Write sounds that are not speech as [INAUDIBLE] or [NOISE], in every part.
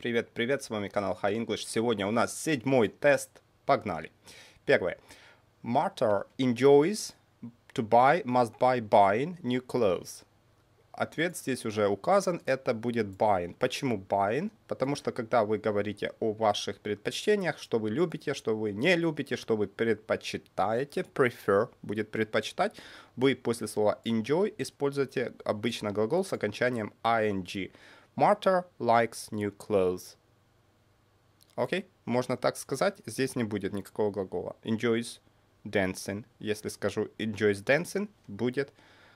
Привет, привет, с вами канал High English. Сегодня у нас седьмой тест. Погнали. Первое. Martha enjoys to buy, must buy buying new clothes. Ответ здесь уже указан, это будет buying. Почему buying? Потому что когда вы говорите о ваших предпочтениях, что вы любите, что вы не любите, что вы предпочитаете, prefer будет предпочитать, вы после слова enjoy используете обычно глагол с окончанием ing. Martha likes new clothes. Окей? Okay? Можно так сказать, здесь не будет никакого глагола. Enjoys dancing. Если скажу enjoys dancing, будет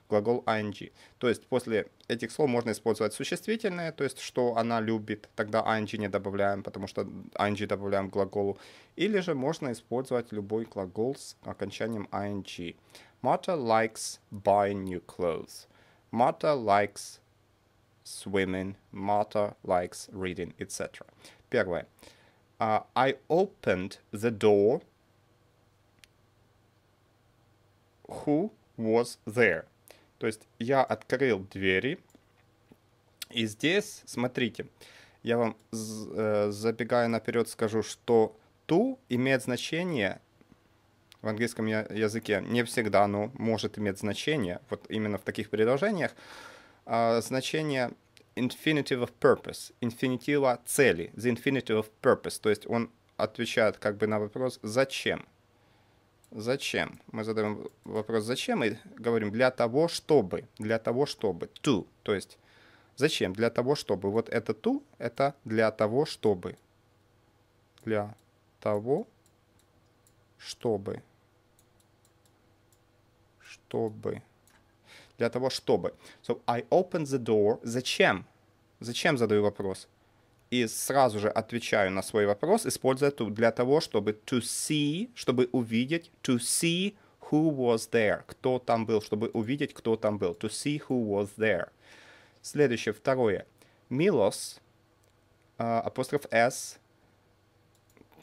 глагол ing. То есть после этих слов можно использовать существительное, то есть что она любит, тогда ing не добавляем, потому что ing добавляем к глаголу. Или же можно использовать любой глагол с окончанием ing. Martha likes buying new clothes. Martha likes swimming. Martha likes reading, etc. Первое. Uh, I opened the door. Who was there? То есть я открыл двери. И здесь, смотрите, я вам э, забегая наперед скажу, что to имеет значение в английском языке не всегда, но может иметь значение, вот именно в таких предложениях, значение infinitive of purpose, инфинитива цели, the infinitive of purpose, то есть он отвечает как бы на вопрос «зачем?». Зачем? Мы задаем вопрос «зачем?» и говорим «для того, чтобы». Для того, чтобы. To. То есть зачем? Для того, чтобы. Вот это to, это для того, чтобы. Для того, чтобы. Чтобы. Для того, чтобы. So, I open the door. Зачем? Зачем задаю вопрос? и сразу же отвечаю на свой вопрос, используя to для того, чтобы to see, чтобы увидеть, to see who was there, кто там был, чтобы увидеть, кто там был, to see who was there. Следующее, второе. Milos, uh, апостроф s,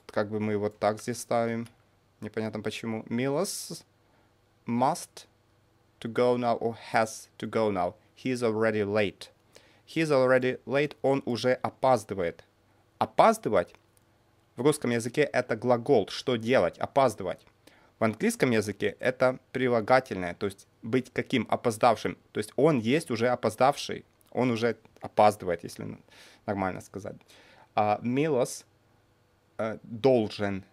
как бы мы вот так здесь ставим, непонятно почему. Milos must to go now or has to go now. He is already late. He's already late, он уже опаздывает. Опаздывать в русском языке это глагол, что делать, опаздывать. В английском языке это прилагательное, то есть быть каким опоздавшим. То есть он есть уже опоздавший, он уже опаздывает, если нормально сказать. А Милос э, должен,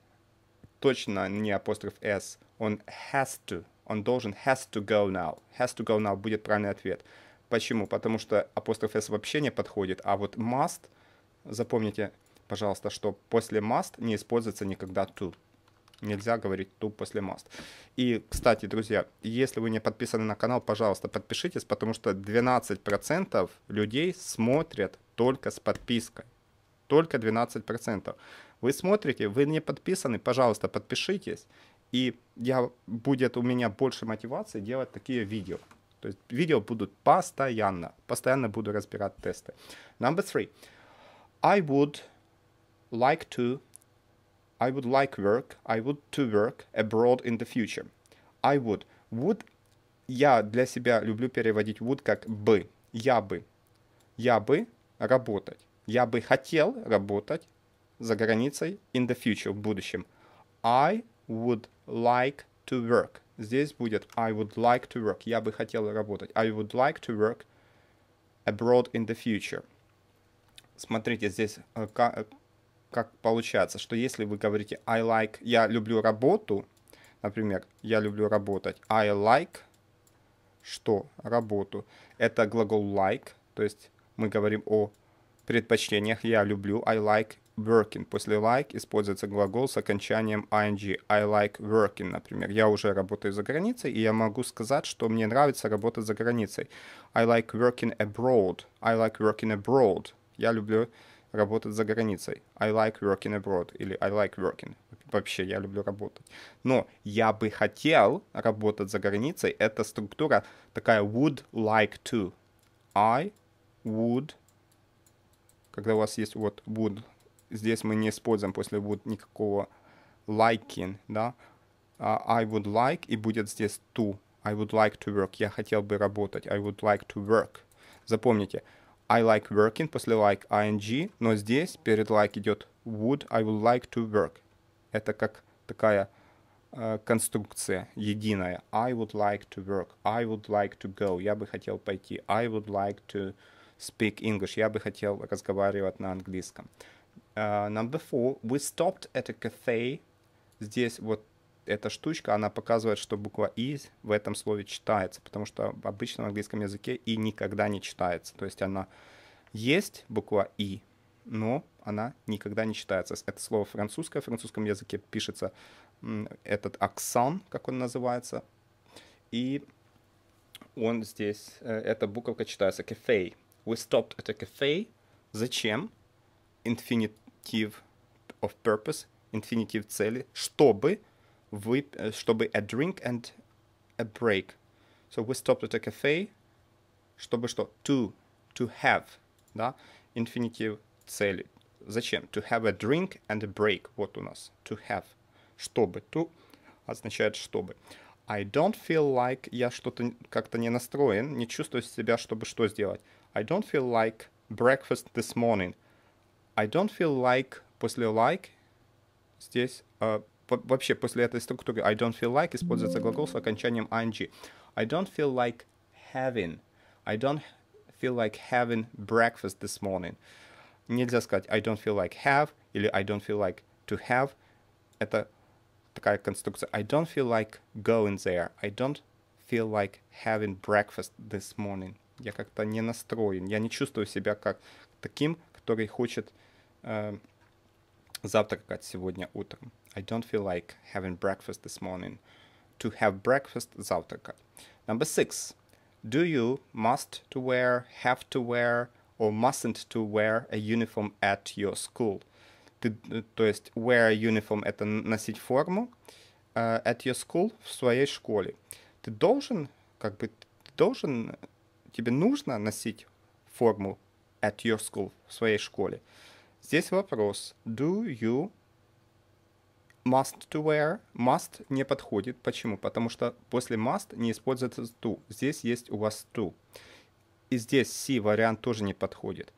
точно не апостроф s, он has to, он должен has to go now. Has to go now будет правильный ответ. Почему? Потому что апостроф S вообще не подходит, а вот must, запомните, пожалуйста, что после must не используется никогда to. Нельзя говорить to после must. И, кстати, друзья, если вы не подписаны на канал, пожалуйста, подпишитесь, потому что 12% людей смотрят только с подпиской. Только 12%. Вы смотрите, вы не подписаны, пожалуйста, подпишитесь. И я, будет у меня больше мотивации делать такие видео. То есть видео будут постоянно. Постоянно буду разбирать тесты. Number three. I would like to I would like work. I would to work abroad in the future. I would. Would я для себя люблю переводить would как бы. Я бы. Я бы работать. Я бы хотел работать за границей in the future, в будущем. I would like to work. Здесь будет I would like to work. Я бы хотел работать. I would like to work abroad in the future. Смотрите, здесь как, э, как получается, что если вы говорите I like, я люблю работу, например, я люблю работать, I like, что? Работу. Это глагол like, то есть мы говорим о предпочтениях. Я люблю, I like working. После like используется глагол с окончанием ing. I like working, например. Я уже работаю за границей, и я могу сказать, что мне нравится работать за границей. I like working abroad. I like working abroad. Я люблю работать за границей. I like working abroad. Или I like working. Вообще, я люблю работать. Но я бы хотел работать за границей. Это структура такая would like to. I would когда у вас есть вот would здесь мы не используем после would никакого liking, да, uh, I would like, и будет здесь to, I would like to work, я хотел бы работать, I would like to work. Запомните, I like working после like ing, но здесь перед like идет would I would like to work. Это как такая э, конструкция единая. I would like to work. I would like to go. Я бы хотел пойти. I would like to speak English. Я бы хотел разговаривать на английском. Uh, number four. We stopped at a cafe. Здесь вот эта штучка, она показывает, что буква «и» в этом слове читается, потому что обычно в английском языке «и» никогда не читается. То есть она есть буква «и», но она никогда не читается. Это слово французское, в французском языке пишется этот аксан, как он называется, и он здесь, э, эта буковка читается cafe. We stopped at a cafe. Зачем? Infinitive of purpose, infinitive цели, чтобы вы, э, чтобы a drink and a break. So we stopped at a cafe, чтобы что? To, to have, да? Infinitive цели. Зачем? To have a drink and a break. Вот у нас. To have. Чтобы. To означает чтобы. I don't feel like я что-то как-то не настроен, не чувствую себя, чтобы что сделать. I don't feel like breakfast this morning. I don't feel like после like здесь uh, вообще после этой структуры I don't feel like используется глагол с окончанием ing. I don't feel like having. I don't feel like having breakfast this morning. Нельзя сказать I don't feel like have или I don't feel like to have. Это такая конструкция. I don't feel like going there. I don't feel like having breakfast this morning. Я как-то не настроен. Я не чувствую себя как таким, который хочет э, завтракать сегодня утром. I don't feel like having breakfast this morning. To have breakfast, завтракать. Number six. Do you must to wear, have to wear, or mustn't to wear a uniform at your school? Ты, то есть wear a uniform — это носить форму. Uh, at your school — в своей школе. Ты должен, как бы, ты должен, тебе нужно носить форму at your school, в своей школе. Здесь вопрос. Do you must to wear. Must не подходит. Почему? Потому что после must не используется to. Здесь есть у вас to. И здесь C вариант тоже не подходит.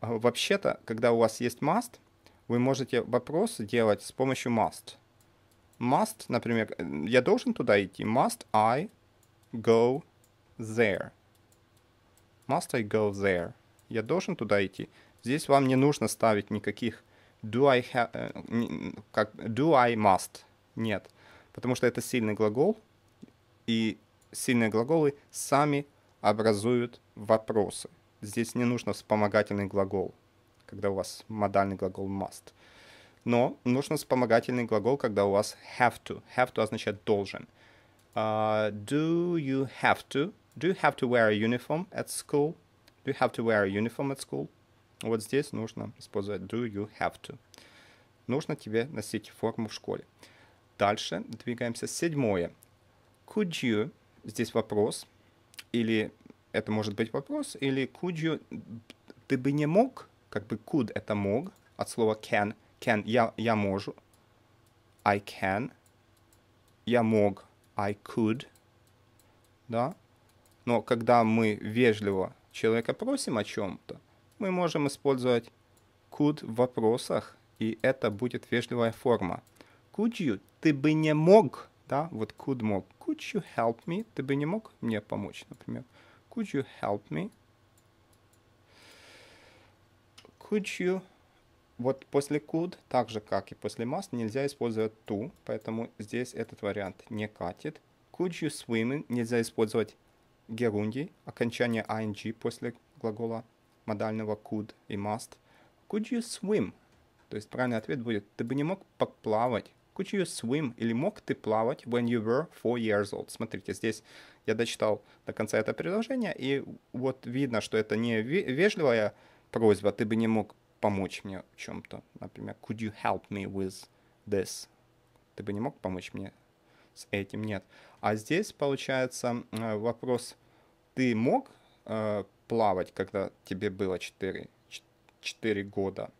А вообще-то, когда у вас есть must, вы можете вопрос делать с помощью must. Must, например, я должен туда идти. Must I go there? Must I go there? Я должен туда идти. Здесь вам не нужно ставить никаких do I have, э, как do I must. Нет, потому что это сильный глагол, и сильные глаголы сами образуют вопросы. Здесь не нужно вспомогательный глагол, когда у вас модальный глагол must. Но нужно вспомогательный глагол, когда у вас have to. Have to означает должен. Uh, do you have to? Do you have to wear a uniform at school? Do you have to wear a uniform at school? Вот здесь нужно использовать do you have to. Нужно тебе носить форму в школе. Дальше двигаемся. Седьмое. Could you, здесь вопрос, или это может быть вопрос, или could you, ты бы не мог, как бы could это мог, от слова can, can я, я могу, I can, я мог, I could, да, но когда мы вежливо человека просим о чем-то, мы можем использовать could в вопросах, и это будет вежливая форма. Could you? Ты бы не мог, да, вот could мог. Could you help me? Ты бы не мог мне помочь, например. Could you help me? Could you? Вот после could, так же как и после must, нельзя использовать to, поэтому здесь этот вариант не катит. Could you swim? Нельзя использовать герундий, окончание ing после глагола модального could и must. Could you swim? То есть правильный ответ будет, ты бы не мог поплавать. Could you swim? Или мог ты плавать when you were four years old? Смотрите, здесь я дочитал до конца это предложение, и вот видно, что это не вежливая просьба, ты бы не мог помочь мне в чем-то. Например, could you help me with this? Ты бы не мог помочь мне с этим? Нет. А здесь получается э, вопрос, ты мог э, плавать, когда тебе было 4, 4 года.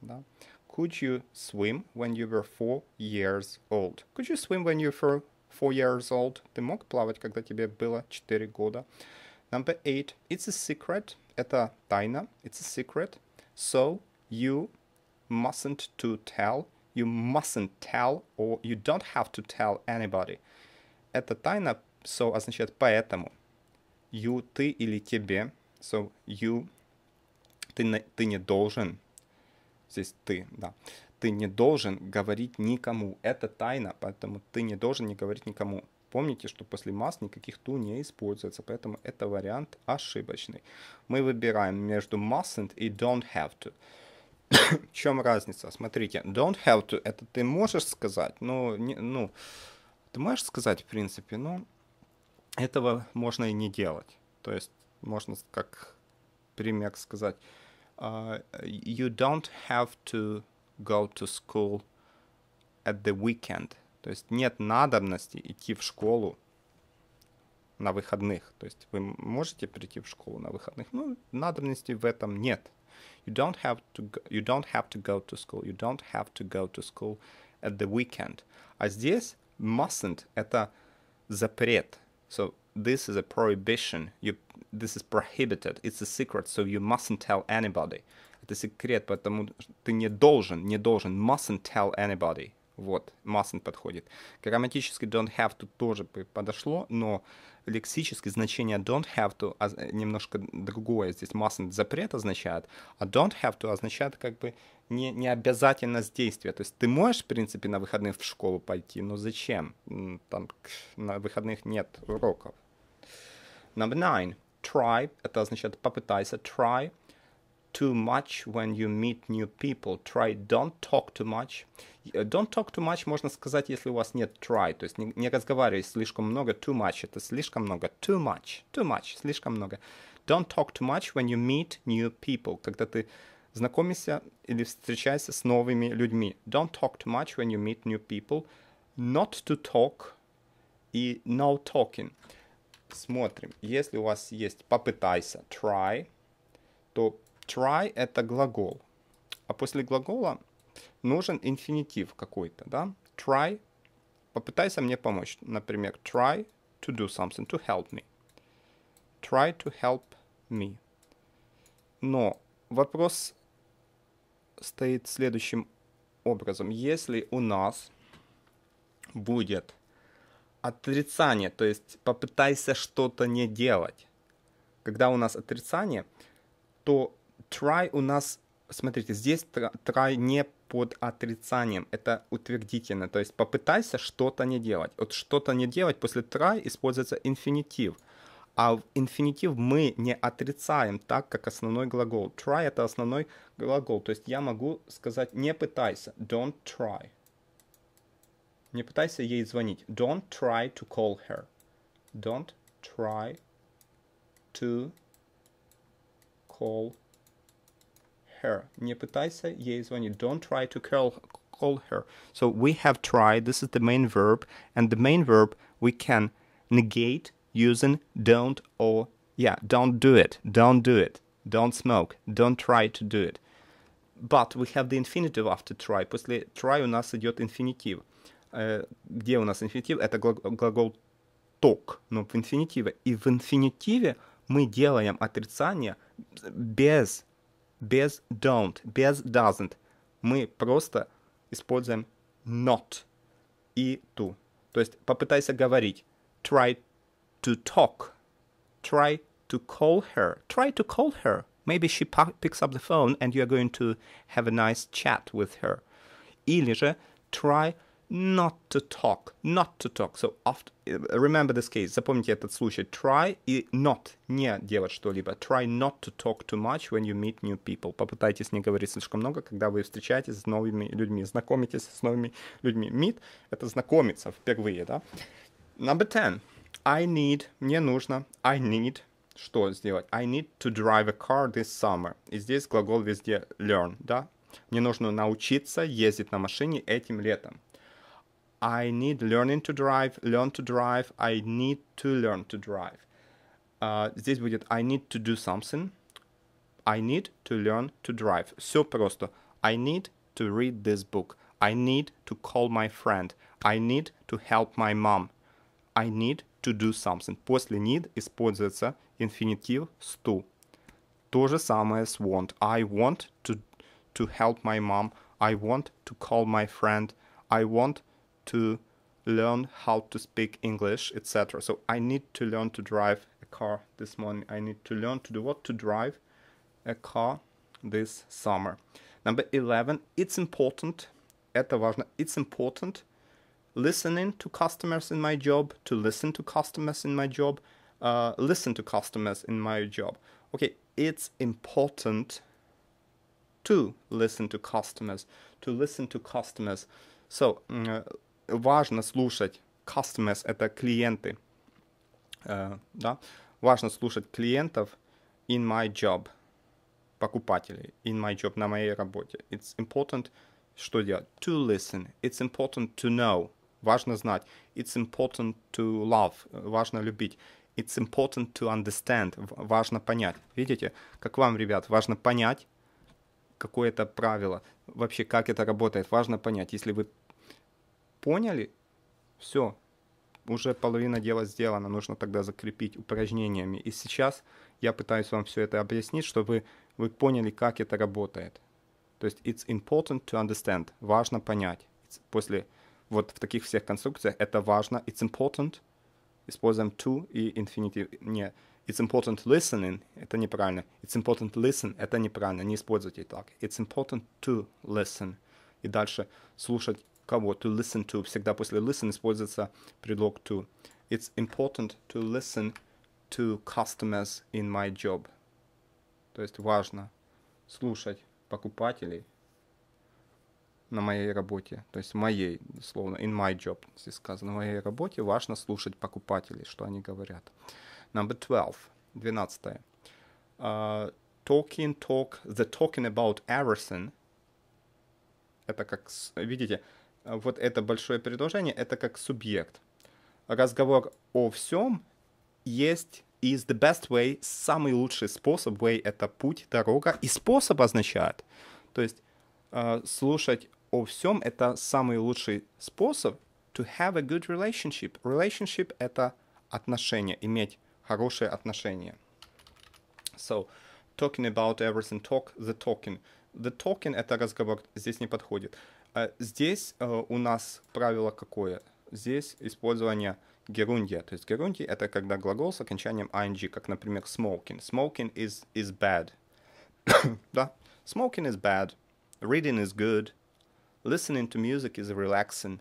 Да? Could you swim when you were 4 years old? Could you swim when you were 4 years old? Ты мог плавать, когда тебе было 4 года? Number 8. It's a secret. это тайна, it's a secret. So you mustn't to tell, you mustn't tell, or you don't have to tell anybody. Это тайна, so означает поэтому. You, ты или тебе. So you, ты, ты не должен. Здесь ты, да. Ты не должен говорить никому. Это тайна, поэтому ты не должен не говорить никому. Помните, что после must никаких to не используется, поэтому это вариант ошибочный. Мы выбираем между mustn't и don't have to. [COUGHS] В чем разница? Смотрите, don't have to, это ты можешь сказать, но, не, ну, ты можешь сказать, в принципе, но этого можно и не делать. То есть можно как пример сказать, uh, you don't have to go to school at the weekend. То есть нет надобности идти в школу на выходных. То есть вы можете прийти в школу на выходных, но надобности в этом нет. You don't have to go, you don't have to go to school. You don't have to go to school at the weekend. А здесь mustn't это запрет. So this is a prohibition. You this is prohibited. It's a secret, so you mustn't tell anybody. Это секрет, поэтому ты не должен, не должен. Mustn't tell anybody. Вот, mustn't подходит. Грамматически don't have to тоже подошло, но лексически значение don't have to немножко другое. Здесь mustn't запрет означает, а don't have to означает как бы не, не обязательность действия. То есть ты можешь, в принципе, на выходных в школу пойти, но зачем? Там на выходных нет уроков. Number nine. Try. Это означает попытайся. Try too much when you meet new people. Try don't talk too much. Э, Don't talk too much можно сказать, если у вас нет try. То есть не, не разговаривай слишком много. Too much это слишком много. Too much. Too much. Слишком много. Don't talk too much when you meet new people. Когда ты знакомишься или встречаешься с новыми людьми. Don't talk too much when you meet new people. Not to talk и no talking. Смотрим. Если у вас есть попытайся, try, то try это глагол. А после глагола нужен инфинитив какой-то, да? Try, попытайся мне помочь. Например, try to do something, to help me. Try to help me. Но вопрос стоит следующим образом. Если у нас будет отрицание, то есть попытайся что-то не делать. Когда у нас отрицание, то try у нас, смотрите, здесь try не под отрицанием, это утвердительно, то есть попытайся что-то не делать. Вот что-то не делать после try используется инфинитив, а в инфинитив мы не отрицаем так, как основной глагол. Try это основной глагол, то есть я могу сказать не пытайся, don't try. Не пытайся ей звонить. Don't try to call her. Don't try to call her. Не пытайся ей звонить. Don't try to call, call her. So we have tried. This is the main verb. And the main verb we can negate using don't or, yeah, don't do it. Don't do it. Don't smoke. Don't try to do it. But we have the infinitive after try. После try у нас идет инфинитив. Э, Где у нас инфинитив? Это гла- глагол talk, но в инфинитиве. И в инфинитиве мы делаем отрицание без, без don't, без doesn't. Мы просто используем not и to. То есть попытайся говорить. Try to talk. Try to call her. Try to call her. Maybe she picks up the phone and you're going to have a nice chat with her. Или же try not to talk. Not to talk. So after, remember this case. Запомните этот случай. Try и not. Не делать что-либо. Try not to talk too much when you meet new people. Попытайтесь не говорить слишком много, когда вы встречаетесь с новыми людьми. Знакомитесь с новыми людьми. Meet — это знакомиться впервые, да? Number 10. I need, мне нужно, I need, что сделать? I need to drive a car this summer. И здесь глагол везде learn, да? Мне нужно научиться ездить на машине этим летом. I need learning to drive, learn to drive, I need to learn to drive. А, здесь будет I need to do something, I need to learn to drive. Все просто. I need to read this book. I need to call my friend. I need to help my mom. I need to do something. После need используется инфинитив с to. То же самое с want. I want to, to help my mom. I want to call my friend. I want to learn how to speak English, etc. So I need to learn to drive a car this morning. I need to learn to do what? To drive a car this summer. Number 11, it's important, это важно, it's important listening to customers in my job, to listen to customers in my job, uh, listen to customers in my job. Okay, it's important to listen to customers, to listen to customers. So, uh, важно слушать customers, это клиенты, uh, да, важно слушать клиентов in my job, покупателей, in my job, на моей работе. It's important, что делать? To listen. It's important to know. Важно знать. It's important to love. Важно любить. It's important to understand. Важно понять. Видите, как вам, ребят, важно понять какое-то правило. Вообще, как это работает, важно понять. Если вы поняли, все, уже половина дела сделана, нужно тогда закрепить упражнениями. И сейчас я пытаюсь вам все это объяснить, чтобы вы поняли, как это работает. То есть it's important to understand, важно понять. После вот в таких всех конструкциях это важно, it's important, используем to и infinitive. Не, it's important listening, это неправильно. It's important listen, это неправильно, не используйте так. It's important to listen. И дальше слушать кого? To listen to. Всегда после listen используется предлог to. It's important to listen to customers in my job. То есть важно слушать покупателей на моей работе, то есть моей, словно, in my job, здесь сказано, в моей работе важно слушать покупателей, что они говорят. Number 12, 12. Uh, talking, talk, the talking about everything, это как, видите, вот это большое предложение, это как субъект. Разговор о всем есть is the best way, самый лучший способ, way это путь, дорога, и способ означает, то есть э, слушать о всем это самый лучший способ to have a good relationship. Relationship это отношения, иметь хорошие отношения. So, talking about everything, talk the talking. The talking это разговор, здесь не подходит. Uh, здесь uh, у нас правило какое? Здесь использование герундия. То есть герундий — это когда глагол с окончанием ing, как, например, smoking. Smoking is, is bad. [COUGHS] да? Smoking is bad. Reading is good. Listening to music is relaxing.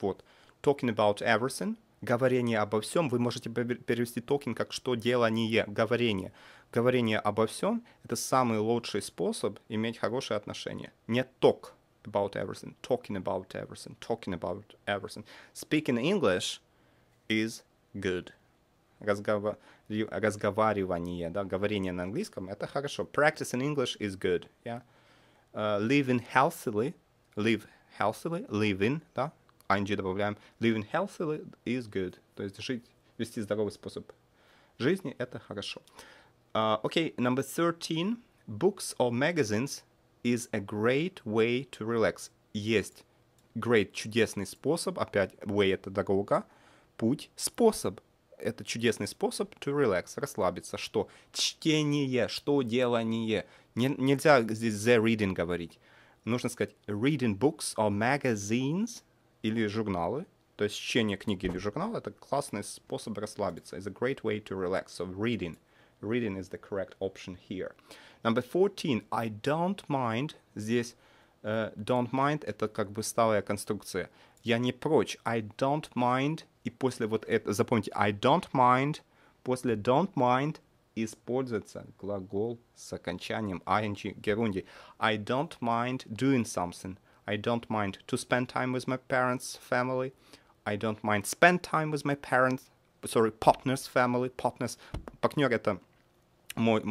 Вот. Talking about everything. Говорение обо всем. Вы можете перевести talking как что делание, говорение. Говорение обо всем — это самый лучший способ иметь хорошие отношения. Не talk about everything, talking about everything, talking about everything. Speaking English — is good. Разговор... Разговаривание, да, говорение на английском, это хорошо. Practicing English is good, yeah. Uh, living healthily, live healthily, living, да, ing добавляем. Living healthily is good. То есть жить, вести здоровый способ жизни, это хорошо. Uh, okay, number 13. Books or magazines is a great way to relax. Есть great, чудесный способ, опять way это дорога, путь, способ. Это чудесный способ to relax, расслабиться. Что? Чтение, что делание. Не, нельзя здесь the reading говорить. Нужно сказать reading books or magazines или журналы. То есть чтение книги или журнала — это классный способ расслабиться. It's a great way to relax. So reading. Reading is the correct option here. Number 14. I don't mind. Здесь uh, don't mind — это как бы сталая конструкция. Я не прочь. I don't mind и после вот этого, запомните, I don't mind, после don't mind используется глагол с окончанием ing герунди. I don't mind doing something. I don't mind to spend time with my parents' family. I don't mind spend time with my parents, sorry, partner's family. Partners, партнер это мой,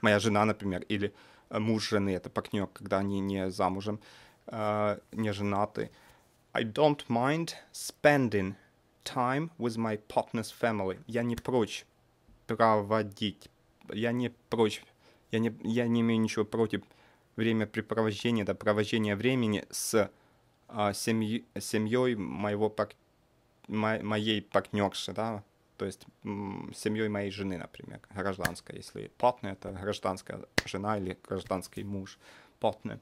моя жена, например, или муж жены, это партнер, когда они не замужем, uh, не женаты. I don't mind spending time with my partner's family. Я не прочь проводить. Я не прочь. Я не, я не имею ничего против времяпрепровождения, да, провождения времени с семьей, семьей моего моей партнерши, да, то есть семьей моей жены, например, гражданская, если partner это гражданская жена или гражданский муж, partner.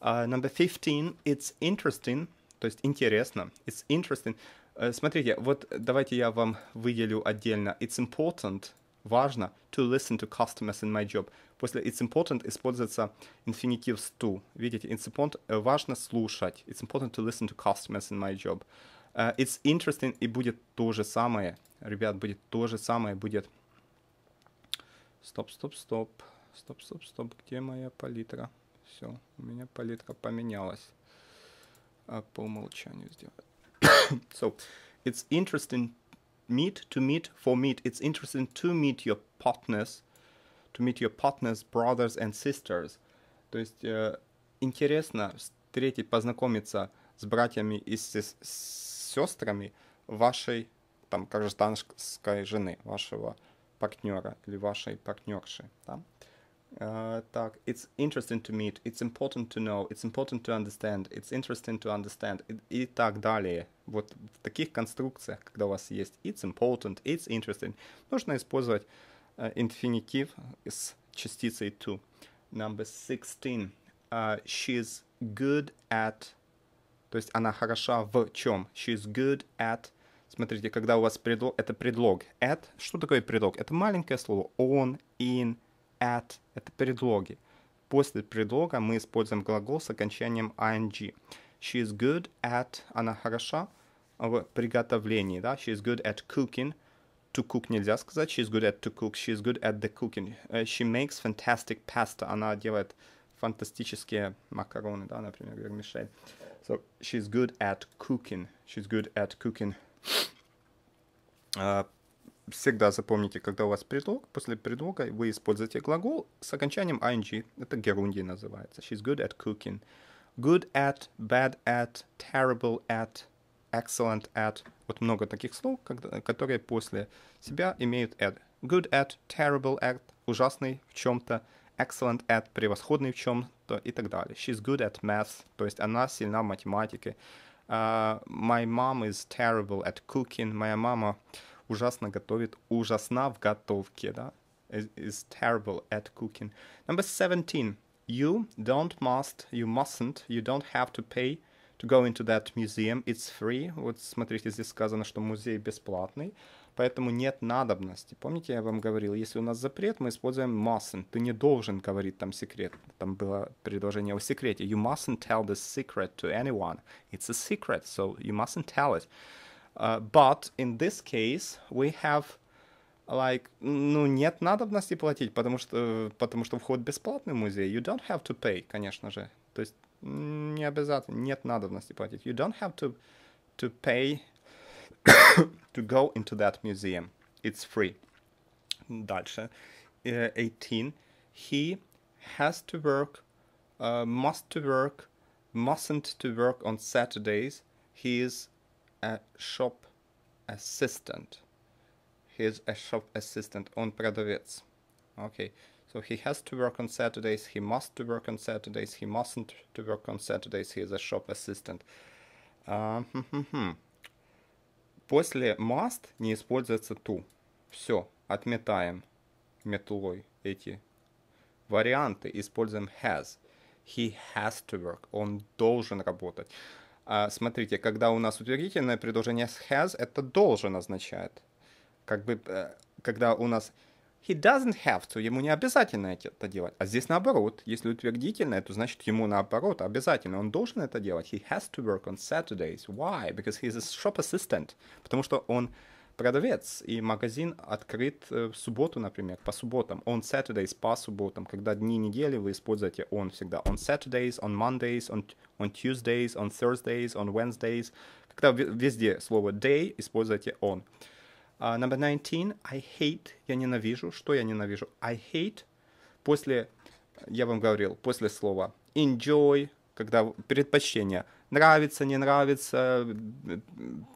Uh, number 15, it's interesting, то есть интересно, it's interesting. Uh, смотрите, вот давайте я вам выделю отдельно. It's important, важно, to listen to customers in my job. После it's important используется инфинитив to. Видите, it's important, э, важно слушать. It's important to listen to customers in my job. Uh, it's interesting и будет то же самое. Ребят, будет то же самое, будет... Стоп, стоп, стоп. Стоп, стоп, стоп. Где моя палитра? Все, у меня палитра поменялась. А по умолчанию сделаю. [COUGHS] so, it's interesting meet to meet for meet. It's interesting to meet your partners, to meet your partners, brothers and sisters. То есть э, интересно встретить, познакомиться с братьями и с, с сестрами вашей там гражданской жены, вашего партнера или вашей партнерши. Да? Uh, так, it's interesting to meet, it's important to know, it's important to understand, it's interesting to understand и, и так далее. Вот в таких конструкциях, когда у вас есть it's important, it's interesting, нужно использовать uh, инфинитив с частицей to. Number 16. Uh, she's good at... То есть она хороша в чем? She's good at... Смотрите, когда у вас предлог... Это предлог. At. Что такое предлог? Это маленькое слово. On, in, at — это предлоги. После предлога мы используем глагол с окончанием ing. She is good at, она хороша в приготовлении, да, she is good at cooking. To cook нельзя сказать, she is good at to cook, she is good at the cooking. Uh, she makes fantastic pasta, она делает фантастические макароны, да, например, вермишель. So, she's good at cooking, she's good at cooking. Uh, всегда запомните, когда у вас предлог, после предлога вы используете глагол с окончанием ing. Это герундий называется. She's good at cooking. Good at, bad at, terrible at, excellent at. Вот много таких слов, которые после себя имеют at. Good at, terrible at, ужасный в чем-то, excellent at, превосходный в чем-то и так далее. She's good at math, то есть она сильна в математике. Uh, my mom is terrible at cooking. Моя мама ужасно готовит, ужасна в готовке, да, is, is terrible at cooking. Number 17, you don't must, you mustn't, you don't have to pay to go into that museum, it's free. Вот смотрите, здесь сказано, что музей бесплатный, Поэтому нет надобности. Помните, я вам говорил, если у нас запрет, мы используем mustn't. Ты не должен говорить там секрет. Там было предложение о секрете. You mustn't tell this secret to anyone. It's a secret, so you mustn't tell it. Uh, but in this case we have like, ну, нет надобности платить, потому что, потому что вход бесплатный в музей. You don't have to pay, конечно же. То есть не обязательно, нет надобности платить. You don't have to, to pay [COUGHS] to go into that museum. It's free. Дальше. Uh, 18. He has to work, uh, must to work, mustn't to work on Saturdays. He is a shop assistant. He's a shop assistant, он продавец. Okay, so he has to work on Saturdays, he must to work on Saturdays, he mustn't to work on Saturdays, he is a shop assistant. Uh, После must не используется to. Все, отметаем метлой эти варианты, используем has. He has to work, он должен работать. А, смотрите, когда у нас утвердительное предложение с has, это должен означает. Как бы, э, когда у нас he doesn't have to, ему не обязательно это делать. А здесь наоборот, если утвердительное, то значит ему наоборот обязательно, он должен это делать. He has to work on Saturdays. Why? Because he's a shop assistant. Потому что он продавец, и магазин открыт э, в субботу, например, по субботам. On Saturdays, по субботам. Когда дни недели вы используете on всегда. On Saturdays, on Mondays, on, on Tuesdays, on Thursdays, on Wednesdays. Когда везде слово day, используйте on. Uh, number 19. I hate. Я ненавижу. Что я ненавижу? I hate. После, я вам говорил, после слова enjoy, когда предпочтение нравится, не нравится,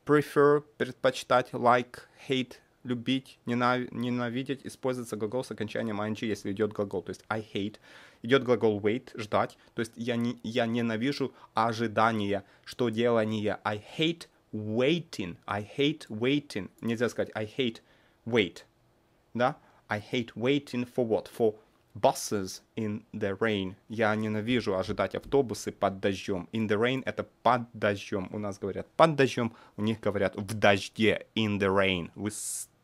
prefer, предпочитать, like, hate, любить, ненавидеть, используется глагол с окончанием ing, если идет глагол. То есть I hate, идет глагол wait, ждать. То есть я, не, я ненавижу ожидание, что делание. I hate waiting, I hate waiting. Нельзя сказать I hate wait, да? I hate waiting for what? For buses in the rain. Я ненавижу ожидать автобусы под дождем. In the rain это под дождем. У нас говорят под дождем, у них говорят в дожде. In the rain. Вы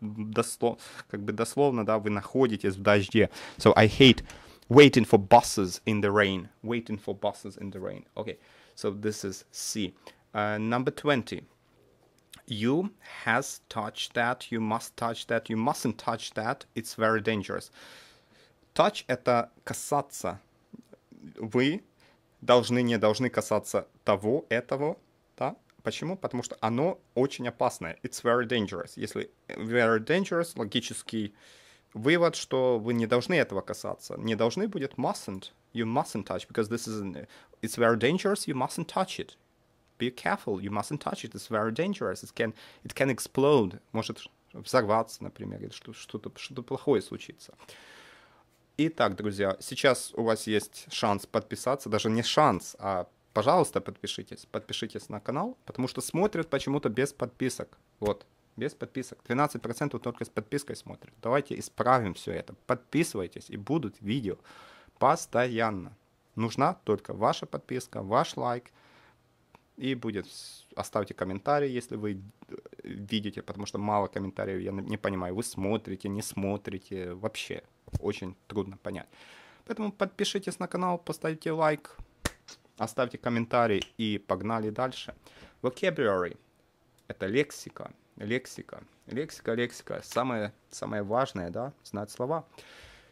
дослов, как бы дословно, да, вы находитесь в дожде. So I hate waiting for buses in the rain. Waiting for buses in the rain. Okay, so this is C. Uh, number 20. You has touched that, you must touch that, you mustn't touch that, it's very dangerous. Touch — это касаться. Вы должны, не должны касаться того, этого, да? Почему? Потому что оно очень опасное. It's very dangerous. Если very dangerous, логический вывод, что вы не должны этого касаться. Не должны будет mustn't. You mustn't touch because this is it's very dangerous. You mustn't touch it. Be careful. You mustn't touch it. It's very dangerous. It can it can explode. Может взорваться, например, или что-то что-то плохое случится. Итак, друзья, сейчас у вас есть шанс подписаться, даже не шанс, а пожалуйста, подпишитесь. Подпишитесь на канал, потому что смотрят почему-то без подписок. Вот, без подписок. 12% только с подпиской смотрят. Давайте исправим все это. Подписывайтесь, и будут видео постоянно. Нужна только ваша подписка, ваш лайк. И будет, оставьте комментарий, если вы видите, потому что мало комментариев, я не понимаю, вы смотрите, не смотрите, вообще очень трудно понять. Поэтому подпишитесь на канал, поставьте лайк, оставьте комментарий и погнали дальше. Vocabulary — это лексика, лексика, лексика, лексика. Самое, самое важное, да, знать слова.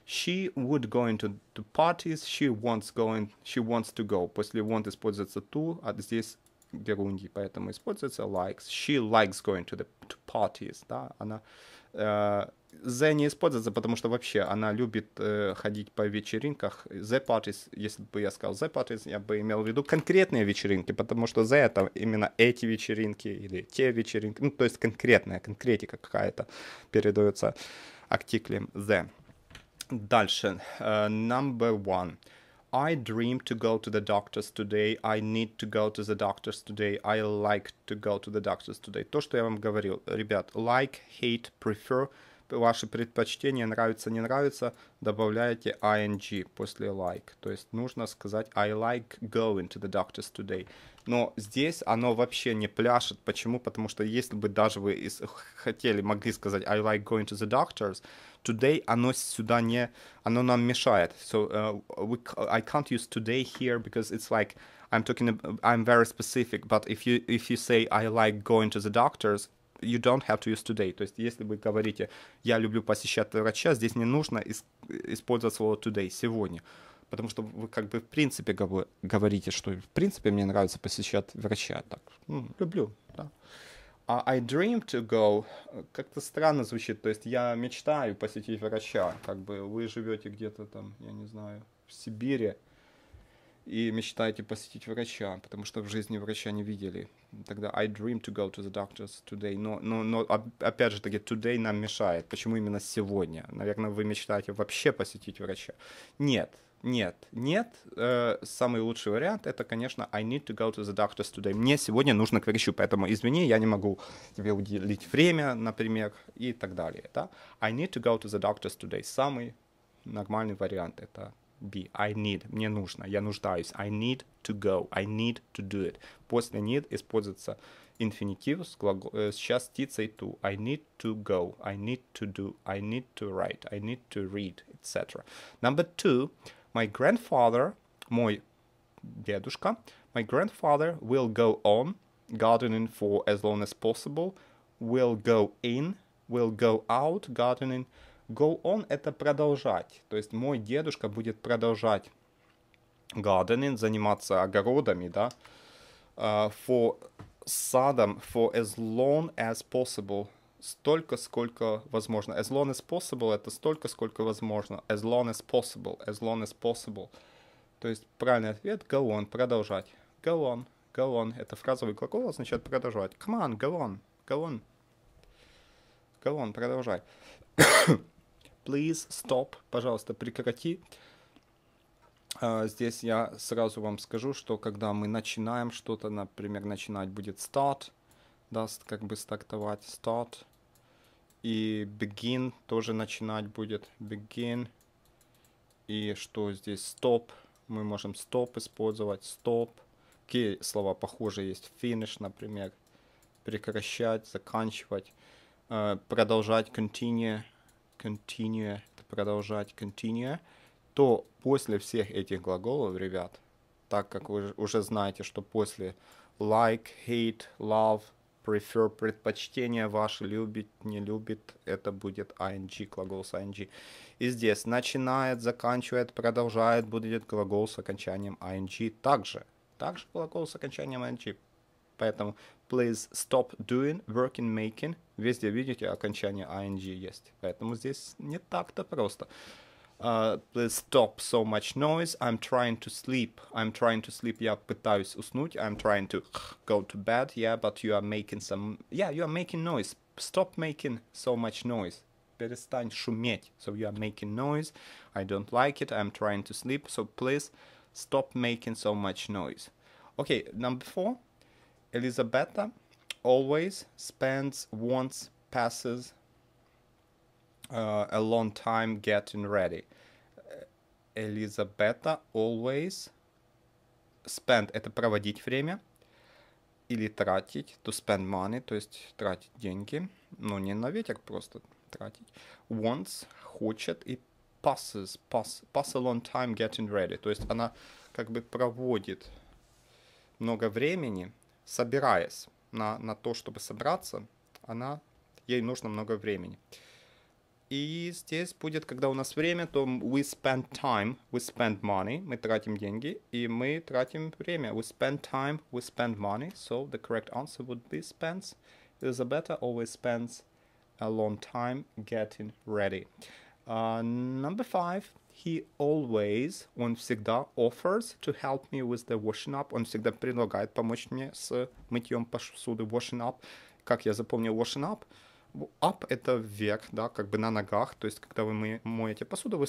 She would go into to parties, she wants going, she wants to go. После want используется to, а здесь герундий, поэтому используется likes. She likes going to the to parties, да, она э, The не используется, потому что вообще она любит э, ходить по вечеринках. The parties, если бы я сказал the parties, я бы имел в виду конкретные вечеринки, потому что the это именно эти вечеринки или те вечеринки, ну то есть конкретная, конкретика какая-то передается артиклем the. Дальше, uh, number one. I dream to go to the doctors today. I need to go to the doctors today. I like to go to the doctors today. То, что я вам говорил, ребят, like, hate, prefer – ваши предпочтения, нравится, не нравится, добавляете ing после like. То есть нужно сказать I like going to the doctors today. Но здесь оно вообще не пляшет. Почему? Потому что если бы даже вы хотели, могли сказать I like going to the doctors, today оно сюда не, оно нам мешает. So uh, we, I can't use today here because it's like I'm talking, I'm very specific. But if you if you say I like going to the doctors, you don't have to use today. То есть, если вы говорите, я люблю посещать врача, здесь не нужно использовать слово today, сегодня. Потому что вы как бы в принципе говорите, что в принципе мне нравится посещать врача. Так, ну, люблю, да. А I dream to go как-то странно звучит. То есть я мечтаю посетить врача. Как бы вы живете где-то там, я не знаю, в Сибири, и мечтаете посетить врача, потому что в жизни врача не видели. Тогда I dream to go to the doctors today. Но, но, но опять же таки, today нам мешает. Почему именно сегодня? Наверное, вы мечтаете вообще посетить врача. Нет, нет, нет. Э, самый лучший вариант это, конечно, I need to go to the doctors today. Мне сегодня нужно к врачу, поэтому извини, я не могу тебе уделить время, например, и так далее. Да? I need to go to the doctors today. Самый нормальный вариант это be. I need. Мне нужно. Я нуждаюсь. I need to go. I need to do it. После need используется инфинитив с, глагол, э, с частицей to. I need to go. I need to do. I need to write. I need to read, etc. Number two. My grandfather, мой дедушка, my grandfather will go on gardening for as long as possible, will go in, will go out gardening Go on — это продолжать. То есть мой дедушка будет продолжать gardening, заниматься огородами, да, uh, for садом for as long as possible. Столько, сколько возможно. As long as possible — это столько, сколько возможно. As long as possible. As long as possible. То есть правильный ответ — go on, продолжать. Go on, go on. Это фразовый глагол означает продолжать. Come on, go on, go on. Go on, продолжай. [COUGHS] please stop, пожалуйста, прекрати. Uh, здесь я сразу вам скажу, что когда мы начинаем что-то, например, начинать будет start, даст как бы стартовать start. И begin тоже начинать будет. Begin. И что здесь? Stop. Мы можем stop использовать. Stop. Какие слова похожие есть? Finish, например. Прекращать, заканчивать. Э, продолжать. Continue. Continue. Продолжать. Continue. То после всех этих глаголов, ребят, так как вы уже знаете, что после like, hate, love, prefer, предпочтение ваше, любит, не любит, это будет ing, глагол с ing. И здесь начинает, заканчивает, продолжает, будет глагол с окончанием ing также. Также глагол с окончанием ing. Поэтому please stop doing, working, making. Везде, видите, окончание ing есть. Поэтому здесь не так-то просто. Uh, please stop so much noise. I'm trying to sleep. I'm trying to sleep. Я пытаюсь уснуть. I'm trying to go to bed. Yeah, but you are making some... Yeah, you are making noise. Stop making so much noise. Перестань шуметь. So you are making noise. I don't like it. I'm trying to sleep. So please stop making so much noise. Okay, number four. Elisabetta always spends, wants, passes, uh, a long time getting ready. Elizabeth always spend — это проводить время или тратить, to spend money, то есть тратить деньги, но не на ветер просто тратить. Wants — хочет и passes, pass, pass a long time getting ready, то есть она как бы проводит много времени, собираясь на, на то, чтобы собраться, она, ей нужно много времени. И здесь будет, когда у нас время, то we spend time, we spend money, мы тратим деньги, и мы тратим время. We spend time, we spend money. So the correct answer would be spends. Elizabeth always spends a long time getting ready. Uh, number five, he always, он всегда offers to help me with the washing up. Он всегда предлагает помочь мне с мытьем посуды, washing up. Как я запомнил washing up? Up — это вверх, да, как бы на ногах. То есть, когда вы моете посуду, вы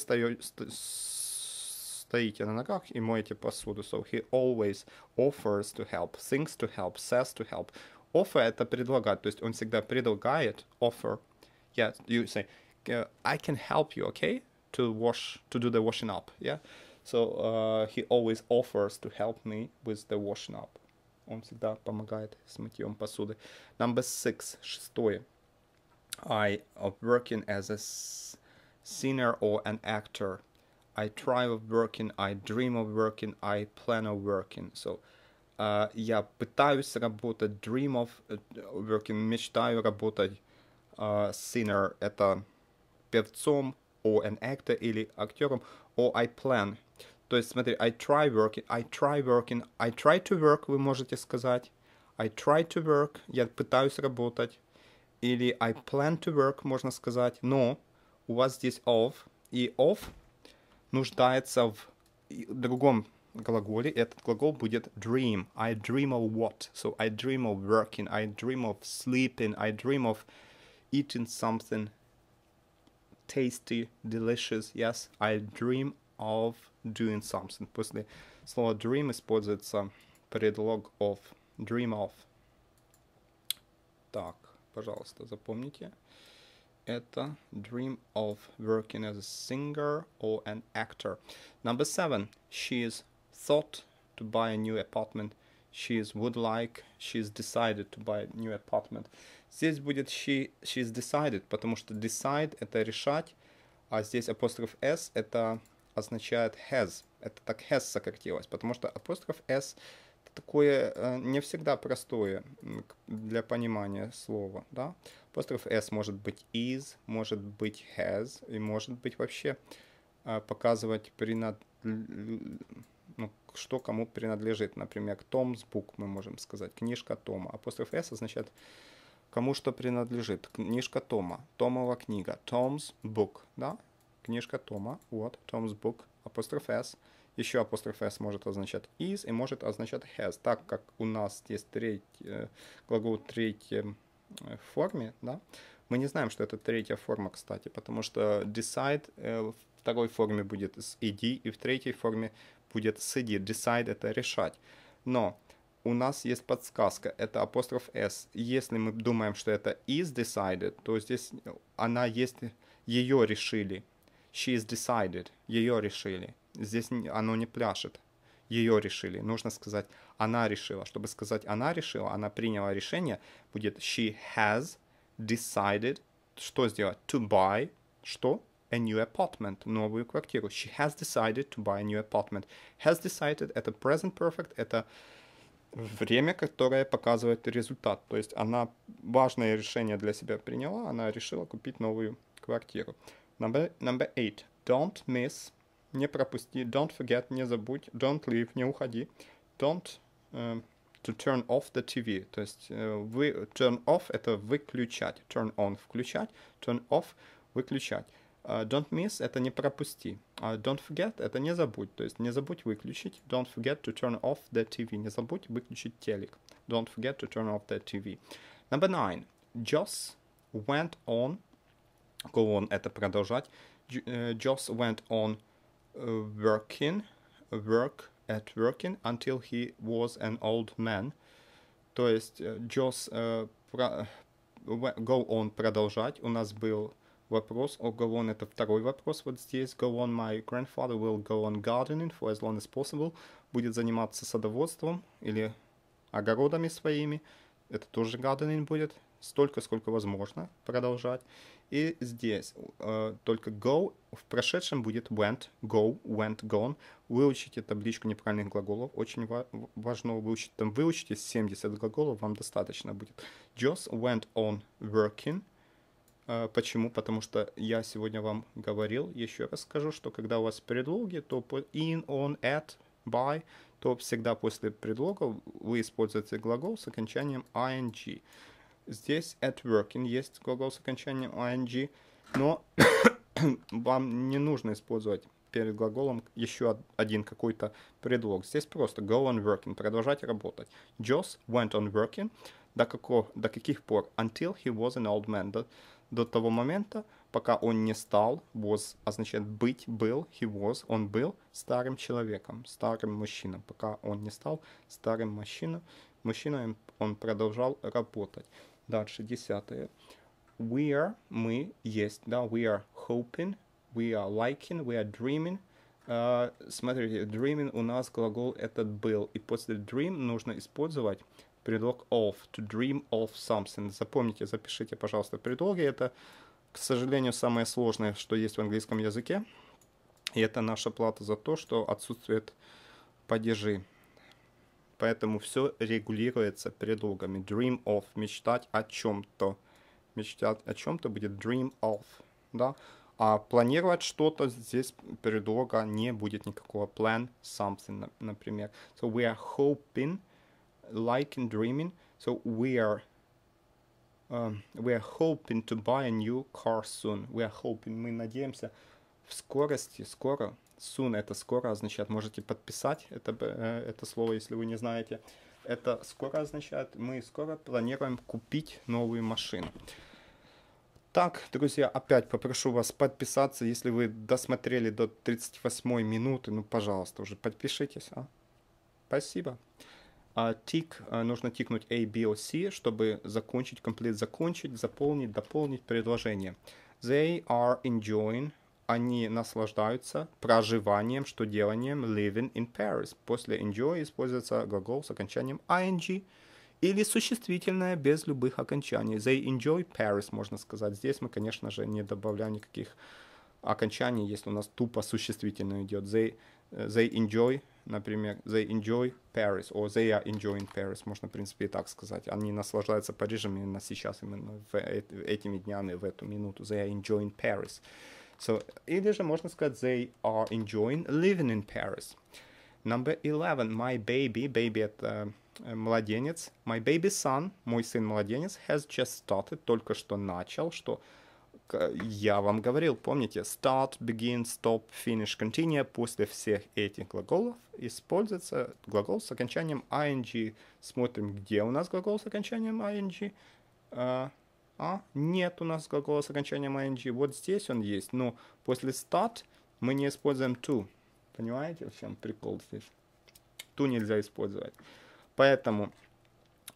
стоите на ногах и моете посуду. So he always offers to help, thinks to help, says to help. Offer — это предлагать, то есть он всегда предлагает, offer. Yeah, you say, I can help you, okay, to wash, to do the washing up, yeah? So uh, he always offers to help me with the washing up. Он всегда помогает с мытьем посуды. Number six, шестое. I of working as a singer or an actor. I try of working, I dream of working, I plan of working. So uh, я пытаюсь работать, dream of uh, working, мечтаю работать. Uh, singer это певцом, or an actor или актером, or I plan. То есть, смотри, I try working, I try working, I try to work, вы можете сказать. I try to work, я пытаюсь работать или I plan to work, можно сказать, но у вас здесь of, и of нуждается в другом глаголе. Этот глагол будет dream. I dream of what? So I dream of working, I dream of sleeping, I dream of eating something tasty, delicious. Yes, I dream of doing something. После слова dream используется предлог of, dream of. Так. пожалуйста, запомните. Это dream of working as a singer or an actor. Number seven, she is thought to buy a new apartment. She is would like, she is decided to buy a new apartment. Здесь будет she, she is decided, потому что decide это решать, а здесь апостроф s это означает has. Это так has сократилось, потому что апостроф s такое э, не всегда простое для понимания слова, да. Апостроф s может быть is, может быть has, и может быть вообще э, показывать принад... ну, что кому принадлежит. Например, Tom's book мы можем сказать, книжка Тома. Апостроф s означает кому что принадлежит. Книжка Тома, Томова книга, Tom's book, да, книжка Тома, вот, Tom's book, апостроф s – еще апостроф s может означать is и может означать has. Так как у нас здесь треть, э, глагол третьей э, форме, да, мы не знаем, что это третья форма, кстати, потому что decide э, в второй форме будет с ed, и в третьей форме будет с ed. Decide — это решать. Но у нас есть подсказка, это апостроф S. Если мы думаем, что это is decided, то здесь она есть, ее решили. She is decided, ее решили. Здесь оно не пляшет, ее решили. Нужно сказать, она решила. Чтобы сказать, она решила, она приняла решение, будет she has decided, что сделать? To buy, что? A new apartment, новую квартиру. She has decided to buy a new apartment. Has decided — это present perfect, это время, которое показывает результат. То есть она важное решение для себя приняла, она решила купить новую квартиру. Number, number eight. Don't miss. Не пропусти. Don't forget. Не забудь. Don't leave. Не уходи. Don't uh, to turn off the TV. То есть uh, вы, turn off это выключать. Turn on включать. Turn off выключать. Uh, don't miss это не пропусти. Uh, don't forget это не забудь. То есть не забудь выключить. Don't forget to turn off the TV. Не забудь выключить телек. Don't forget to turn off the TV. Number nine. Joss went on. Go on это продолжать. Joss went on working. Work at working until he was an old man. То есть Joss uh, про, go on продолжать. У нас был вопрос о go on, это второй вопрос вот здесь. Go on, my grandfather will go on gardening for as long as possible. Будет заниматься садоводством или огородами своими. Это тоже gardening будет. Столько, сколько возможно продолжать. И здесь э, только go в прошедшем будет went, go, went, gone. Выучите табличку неправильных глаголов. Очень ва- важно выучить. Там выучите 70 глаголов, вам достаточно будет. Joss went on working – Почему? Потому что я сегодня вам говорил, еще раз скажу, что когда у вас предлоги, то in, on, at, by, то всегда после предлога вы используете глагол с окончанием ing. Здесь at working есть глагол с окончанием ing, но [COUGHS] вам не нужно использовать перед глаголом еще один какой-то предлог. Здесь просто go on working, продолжать работать. Joss went on working до, какого, до каких пор? Until he was an old man. До, до того момента, пока он не стал, was означает быть, был, he was, он был старым человеком, старым мужчиной, пока он не стал старым мужчиной, мужчиной он продолжал работать. Дальше, десятое. We are, мы есть, да, we are hoping, we are liking, we are dreaming. Uh, смотрите, dreaming у нас глагол этот был, и после dream нужно использовать предлог of, to dream of something. Запомните, запишите, пожалуйста, предлоги. Это, к сожалению, самое сложное, что есть в английском языке. И это наша плата за то, что отсутствует падежи. Поэтому все регулируется предлогами. Dream of, мечтать о чем-то. Мечтать о чем-то будет dream of, да. А планировать что-то здесь предлога не будет никакого. Plan something, например. So we are hoping like in dreaming. So we are um, we are hoping to buy a new car soon. We are hoping, мы надеемся в скорости, скоро. Soon это скоро означает, можете подписать это, это слово, если вы не знаете. Это скоро означает, мы скоро планируем купить новую машину. Так, друзья, опять попрошу вас подписаться, если вы досмотрели до 38 минуты, ну, пожалуйста, уже подпишитесь, а? Спасибо. А тик, а, нужно тикнуть A, B, O, C, чтобы закончить, complete, закончить, заполнить, дополнить предложение. They are enjoying, они наслаждаются проживанием, что деланием, living in Paris. После enjoy используется глагол с окончанием ing или существительное без любых окончаний. They enjoy Paris, можно сказать. Здесь мы, конечно же, не добавляем никаких окончаний, если у нас тупо существительное идет. They, they enjoy например, they enjoy Paris, or they are enjoying Paris, можно, в принципе, и так сказать. Они наслаждаются Парижем именно сейчас, именно в, этими днями, в эту минуту. They are enjoying Paris. So, или же можно сказать, they are enjoying living in Paris. Number 11, my baby, baby это э, младенец. My baby son, мой сын младенец, has just started, только что начал, что я вам говорил, помните, start, begin, stop, finish, continue, после всех этих глаголов используется глагол с окончанием ing. Смотрим, где у нас глагол с окончанием ing. А, нет у нас глагола с окончанием ing. Вот здесь он есть, но после start мы не используем to. Понимаете, в чем прикол здесь? To нельзя использовать. Поэтому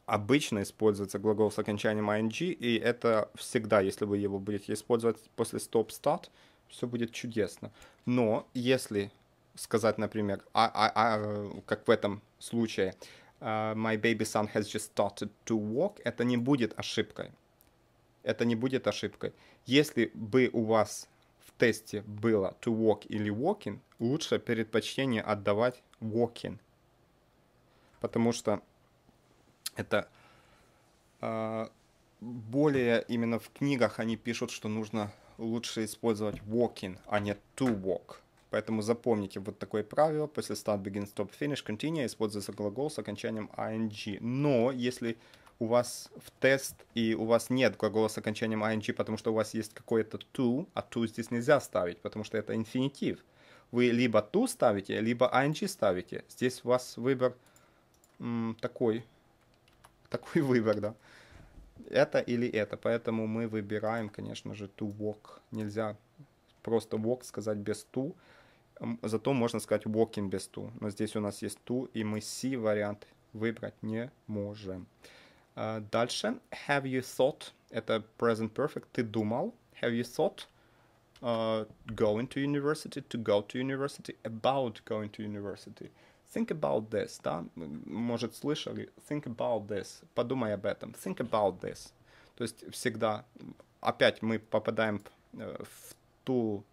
обычно используется глагол с окончанием ing, и это всегда, если вы его будете использовать после stop-start, все будет чудесно. Но если сказать, например, а, а, а, как в этом случае, uh, my baby son has just started to walk, это не будет ошибкой. Это не будет ошибкой. Если бы у вас в тесте было to walk или walking, лучше предпочтение отдавать walking. Потому что это э, более именно в книгах они пишут, что нужно лучше использовать walking, а не to walk. Поэтому запомните вот такое правило. После start, begin, stop, finish, continue используется глагол с окончанием ing. Но если у вас в тест и у вас нет глагола с окончанием ing, потому что у вас есть какое-то to, а to здесь нельзя ставить, потому что это инфинитив. Вы либо to ставите, либо ing ставите. Здесь у вас выбор м, такой, такой [LAUGHS] выбор, да. Это или это, поэтому мы выбираем, конечно же, to walk. Нельзя просто walk сказать без to, зато можно сказать walking без to. Но здесь у нас есть to, и мы C вариант выбрать не можем. Uh, дальше. Have you thought? Это present perfect. Ты думал? Have you thought uh, going to university, to go to university, about going to university? Think about this, да? Может, слышали? Think about this. Подумай об этом. Think about this. То есть всегда, опять мы попадаем э, в ту,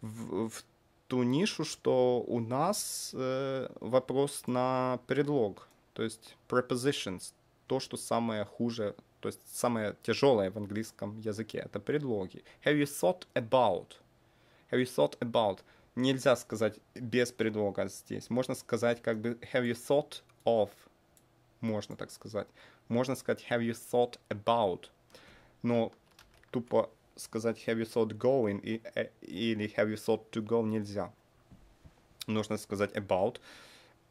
в, в ту нишу, что у нас э, вопрос на предлог. То есть prepositions. То, что самое хуже, то есть самое тяжелое в английском языке. Это предлоги. Have you thought about? Have you thought about? нельзя сказать без предлога здесь. Можно сказать как бы have you thought of? Можно так сказать. Можно сказать have you thought about? Но тупо сказать have you thought going и, э, или have you thought to go нельзя. Нужно сказать about.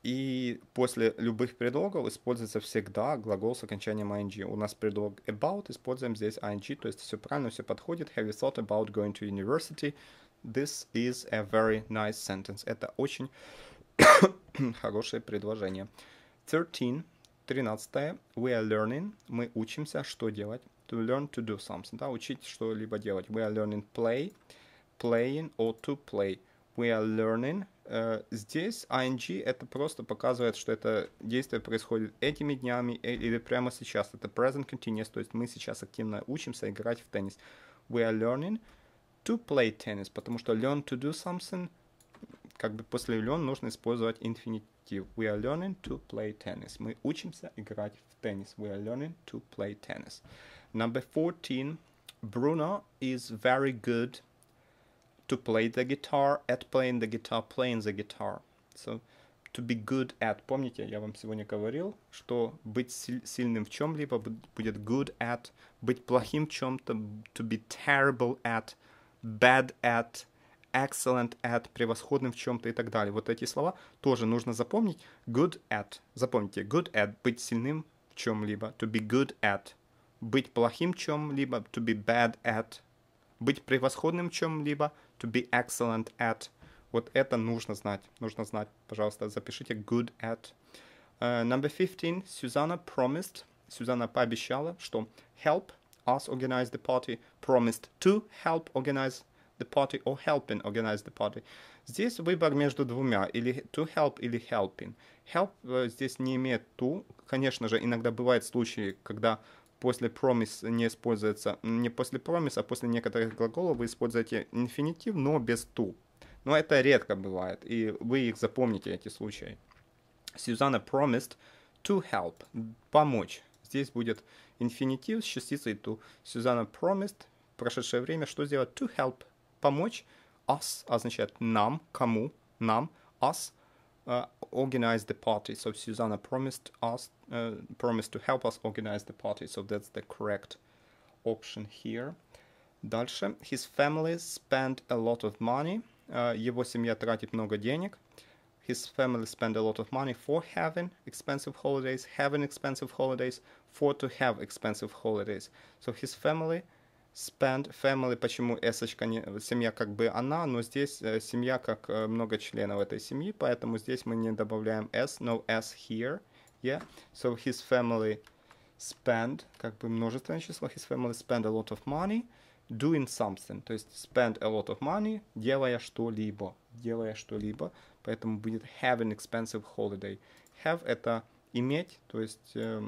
И после любых предлогов используется всегда глагол с окончанием ing. У нас предлог about, используем здесь ing, то есть все правильно, все подходит. Have you thought about going to university? This is a very nice sentence. Это очень [COUGHS] хорошее предложение. 13. 13. We are learning. Мы учимся, что делать. To learn to do something. Да, учить что-либо делать. We are learning play, playing or to play. We are learning. Uh, здесь ing это просто показывает, что это действие происходит этими днями или прямо сейчас. Это present continuous, то есть мы сейчас активно учимся играть в теннис. We are learning to play tennis, потому что learn to do something, как бы после learn нужно использовать инфинитив. We are learning to play tennis. Мы учимся играть в теннис. We are learning to play tennis. Number 14. Bruno is very good to play the guitar, at playing the guitar, playing the guitar. So, to be good at. Помните, я вам сегодня говорил, что быть сильным в чем-либо будет good at, быть плохим в чем-то, to be terrible at – bad at, excellent at, превосходным в чем-то и так далее. Вот эти слова тоже нужно запомнить. Good at. Запомните, good at, быть сильным в чем-либо. To be good at. Быть плохим в чем-либо. To be bad at. Быть превосходным в чем-либо. To be excellent at. Вот это нужно знать. Нужно знать. Пожалуйста, запишите good at. Uh, number 15. Сюзанна promised. Сюзанна пообещала, что help us organize the party, promised to help organize the party or helping organize the party. Здесь выбор между двумя, или to help, или helping. Help э, здесь не имеет to. Конечно же, иногда бывают случаи, когда после promise не используется, не после promise, а после некоторых глаголов вы используете инфинитив, но без to. Но это редко бывает, и вы их запомните, эти случаи. Сюзанна promised to help, помочь. Здесь будет инфинитив с частицей to. Сюзанна promised, прошедшее время, что сделать? To help, помочь. Us означает нам, кому, нам. Us uh, organize the party. So Susanna promised us, uh, promised to help us organize the party. So that's the correct option here. Дальше. His family spent a lot of money. Uh, его семья тратит много денег his family spend a lot of money for having expensive holidays, having expensive holidays, for to have expensive holidays. So his family spend, family, почему эсочка, семья как бы она, но здесь э, семья как э, много членов этой семьи, поэтому здесь мы не добавляем s, no s here. Yeah, so his family spend, как бы множественное число, his family spend a lot of money doing something, то есть spend a lot of money, делая что-либо, делая что-либо, поэтому будет have an expensive holiday. Have это иметь, то есть э,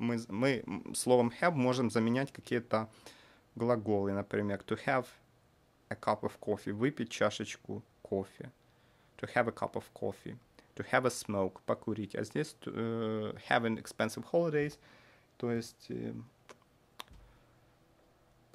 мы, мы словом have можем заменять какие-то глаголы, например, to have a cup of coffee, выпить чашечку кофе, to have a cup of coffee, to have a smoke, покурить, а здесь to, uh, have an expensive holidays, то есть э,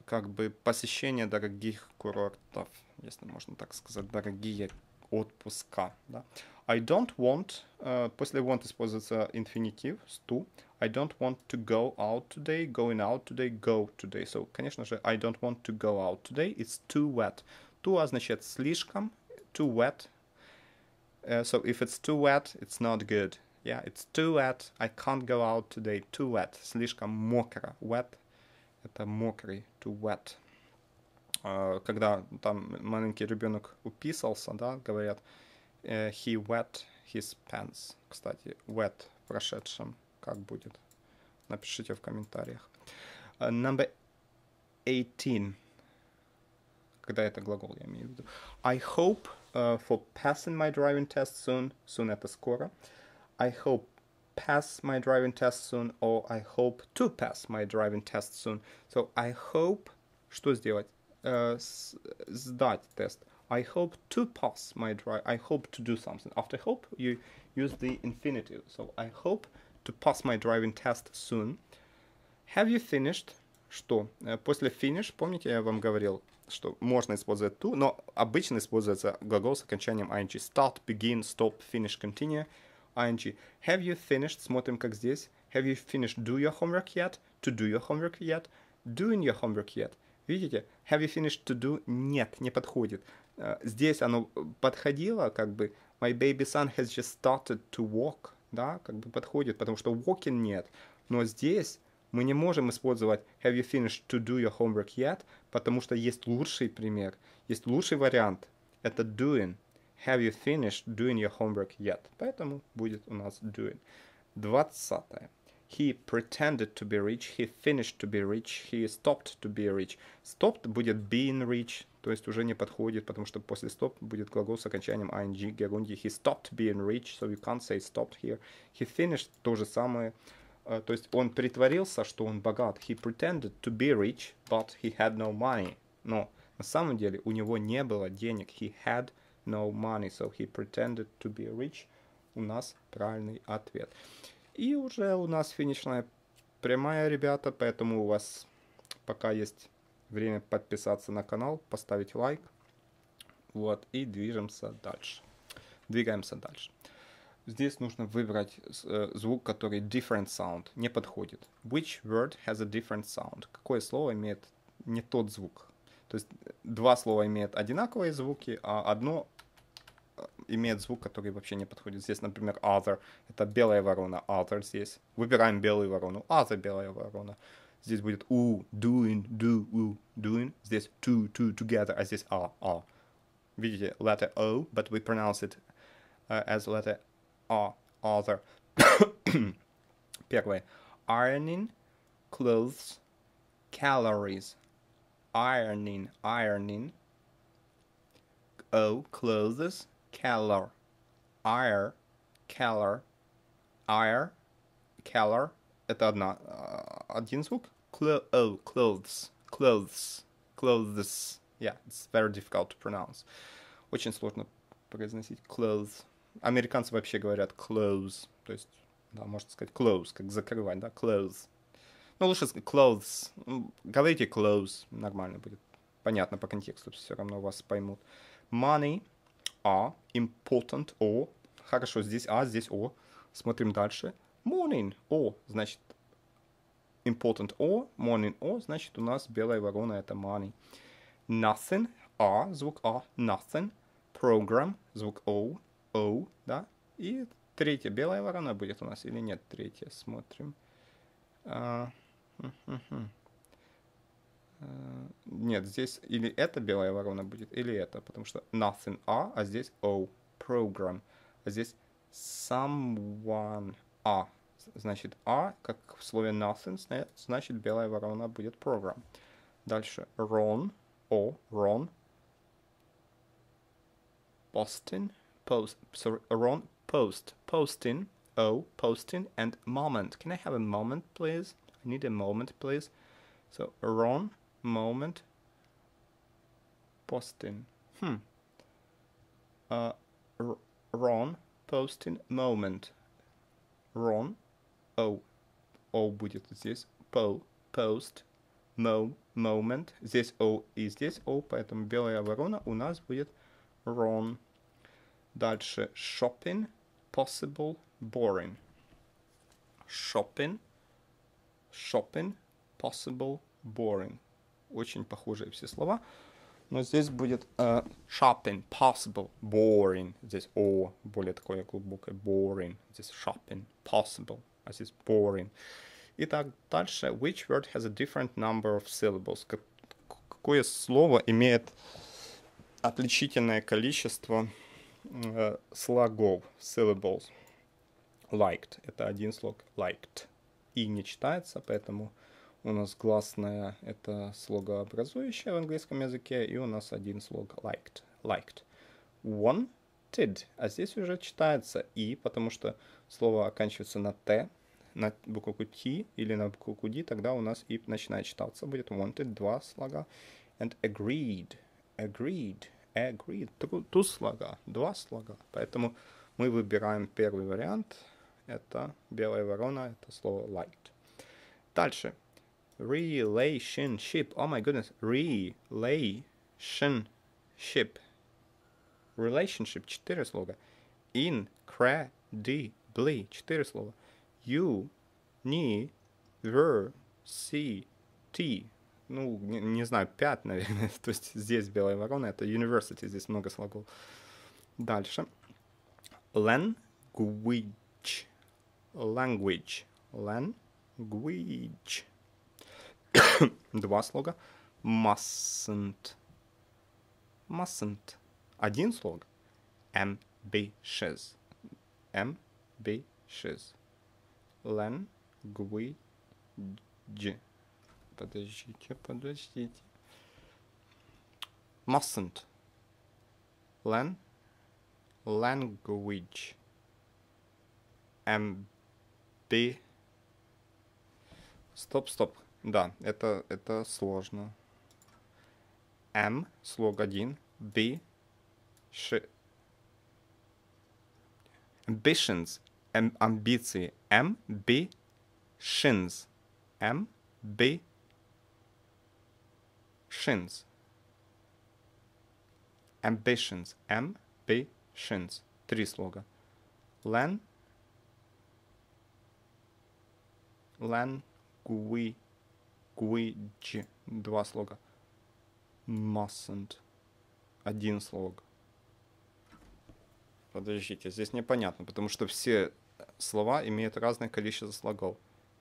как бы посещение дорогих курортов, если можно так сказать, дорогие отпуска, да. I don't want, uh, после want используется инфинитив, to. I don't want to go out today, going out today, go today. So, конечно же, I don't want to go out today, it's too wet. Too означает слишком, too wet. Uh, so, if it's too wet, it's not good. Yeah, it's too wet, I can't go out today, too wet. Слишком мокро. Wet — это мокрый, too wet. Uh, когда там маленький ребенок уписался, да, говорят, uh, he wet his pants. Кстати, wet в прошедшем как будет? Напишите в комментариях. Uh, number 18. Когда это глагол, я имею в виду. I hope uh, for passing my driving test soon. Soon это скоро. I hope pass my driving test soon or I hope to pass my driving test soon. So I hope что сделать? Uh, сдать тест. I hope to pass my drive. I hope to do something. After hope, you use the infinitive. So I hope to pass my driving test soon. Have you finished? Что? После finish, помните, я вам говорил, что можно использовать to, но обычно используется глагол с окончанием ing. Start, begin, stop, finish, continue. ing. Have you finished? Смотрим, как здесь. Have you finished do your homework yet? To do your homework yet? Doing your homework yet? Видите? Have you finished to do? Нет, не подходит. Здесь оно подходило, как бы My baby son has just started to walk. Да, как бы подходит, потому что walking нет. Но здесь мы не можем использовать Have you finished to do your homework yet? Потому что есть лучший пример, есть лучший вариант. Это doing. Have you finished doing your homework yet? Поэтому будет у нас doing. Двадцатое. He pretended to be rich, he finished to be rich, he stopped to be rich. Stopped будет being rich, то есть уже не подходит, потому что после stop будет глагол с окончанием ing, герундий. He stopped being rich, so you can't say stopped here. He finished то же самое, uh, то есть он притворился, что он богат. He pretended to be rich, but he had no money. Но на самом деле у него не было денег. He had no money, so he pretended to be rich. У нас правильный ответ. И уже у нас финишная прямая, ребята, поэтому у вас пока есть время подписаться на канал, поставить лайк. Вот, и движемся дальше. Двигаемся дальше. Здесь нужно выбрать э, звук, который different sound, не подходит. Which word has a different sound? Какое слово имеет не тот звук? То есть два слова имеют одинаковые звуки, а одно имеет звук, который вообще не подходит. Здесь, например, other. Это белая ворона. Other здесь. Выбираем белую ворону. Other белая ворона. Здесь будет у, doing, do, u, doing. Здесь to, to, together. А здесь a, a. Видите, letter O, but we pronounce it uh, as letter A, other. [COUGHS] Первое. Ironing clothes, calories. Ironing, ironing. O, clothes, calor, air, calor, air, calor. Это одна, один звук. Clo oh, clothes, clothes, clothes. Yeah, it's very difficult to pronounce. Очень сложно произносить clothes. Американцы вообще говорят clothes, то есть, да, можно сказать close, как закрывать, да, clothes. Ну, лучше clothes. Говорите clothes, нормально будет. Понятно по контексту, все равно вас поймут. Money – а, important, О. Хорошо, здесь А, здесь О. Смотрим дальше. Morning, О, значит, important О, morning О, значит, у нас белая ворона это money. Nothing, А, звук А, nothing. Program, звук О, О, да. И третья белая ворона будет у нас или нет? Третья, смотрим. А, Э, нет, здесь или это белая ворона будет, или это, потому что nothing A, а здесь O, program. А здесь Someone. А. Значит, а, как в слове nothing, зна- значит, белая ворона будет program. Дальше. Ron. О. Ron. Posting. Post. Sorry. Ron. Post. Posting. O. Posting. And moment. Can I have a moment, please? I need a moment, please. So, Ron. Moment. Posting. Hmm. Uh, R- Ron. Posting. Moment. Ron. O. O будет здесь. Po. Post. Mo. Moment. Здесь O и здесь O, поэтому белая ворона у нас будет Ron. Дальше. Shopping. Possible. Boring. Shopping. Shopping. Possible. Boring. Очень похожие все слова. Но здесь будет э, shopping, possible, boring. Здесь о более такое глубокое, boring. Здесь shopping, possible, а здесь boring. Итак, дальше. Which word has a different number of syllables? Как- Какое слово имеет отличительное количество э, слогов, syllables? Liked. Это один слог. Liked. И не читается, поэтому у нас гласная это слогообразующее в английском языке, и у нас один слог liked. Liked. Wanted. А здесь уже читается и, потому что слово оканчивается на т, на букву T или на букву D, тогда у нас и начинает читаться. Будет wanted, два слога. And agreed. Agreed. Agreed. Тру- Туз слога. Два слога. Поэтому мы выбираем первый вариант. Это белая ворона, это слово liked. Дальше. Relationship. Oh my goodness. Relationship. Relationship. Четыре слога. Incredibly. Четыре слова. You. Ni. Ver. See. T. Ну, не, не знаю, пять, наверное. [LAUGHS] То есть здесь белая ворона, это university, здесь много слогов. Дальше. Language. Language. Language. Два слога. Mustn't. Mustn't. Один слог. Ambitious. Ambitious. Language. Подождите, подождите. Mustn't. Lan. Language. Ambi. Стоп, стоп. Да, это, это сложно. M, слог один. B, ш... Ambitions. Am, амбиции. M, B, shins. M, B, shins. Ambitions. M, B, shins. Три слога. Lan. Language. Language. Два слога. Mustn't. Один слог. Подождите, здесь непонятно, потому что все слова имеют разное количество слогов.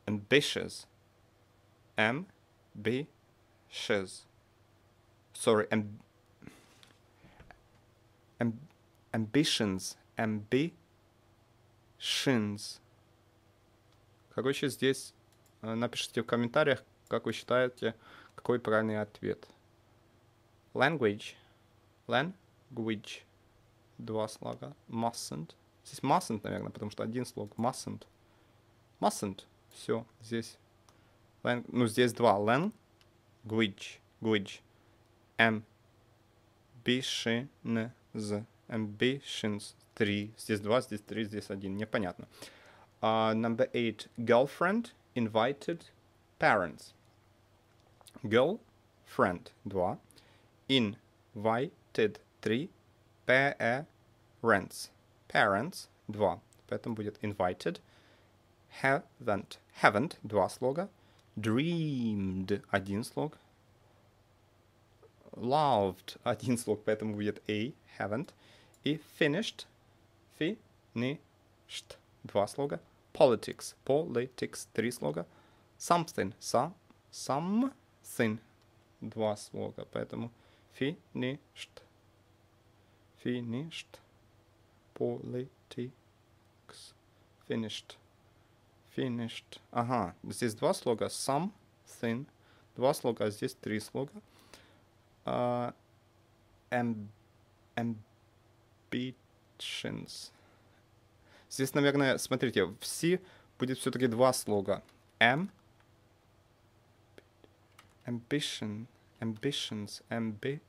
Ambitious. M, B, shiz. Sorry, am, am, ambitions. Ambitions. Короче, здесь э, напишите в комментариях, как вы считаете, какой правильный ответ. Language. Language. Два слога. Mustn't. Здесь mustn't, наверное, потому что один слог. Mustn't. Mustn't. Все, здесь. Lang- ну, здесь два. Language. Guage. Ambitions. Ambitions. Три. Здесь два, здесь три, здесь один. Непонятно. Uh, number eight. Girlfriend invited parents. Girlfriend. Два. Invited. Три. Parents. Parents. Два. Поэтому будет invited. Haven't. Haven't. Два слога. Dreamed. Один слог. Loved. Один слог, поэтому будет a. Haven't. И finished. Finished. Два слога. Politics. Politics. Три слога. Something. Some. Something. Два слога. Поэтому finished. Finished. Politics. Finished. Finished. Ага, здесь два слога. Something. Два слога, а здесь три слога. Uh, amb ambitions. Здесь, наверное, смотрите, в C будет все-таки два слога. Am, ambition, ambitions, ambi,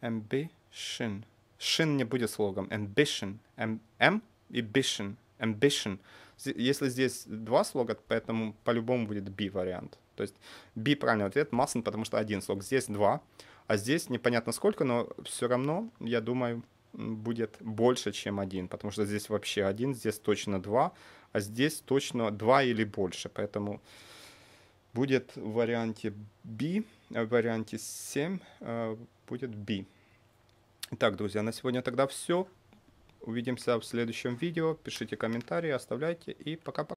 ambition. Shin не будет слогом. Ambition. M, M и bition. Ambition. Если здесь два слога, поэтому по-любому будет B вариант. То есть B правильный ответ, mustn't, потому что один слог. Здесь два, а здесь непонятно сколько, но все равно, я думаю, будет больше, чем один, потому что здесь вообще один, здесь точно два, а здесь точно два или больше, поэтому будет в варианте B, в варианте 7 э, будет B. Итак, друзья, на сегодня тогда все. Увидимся в следующем видео. Пишите комментарии, оставляйте и пока-пока.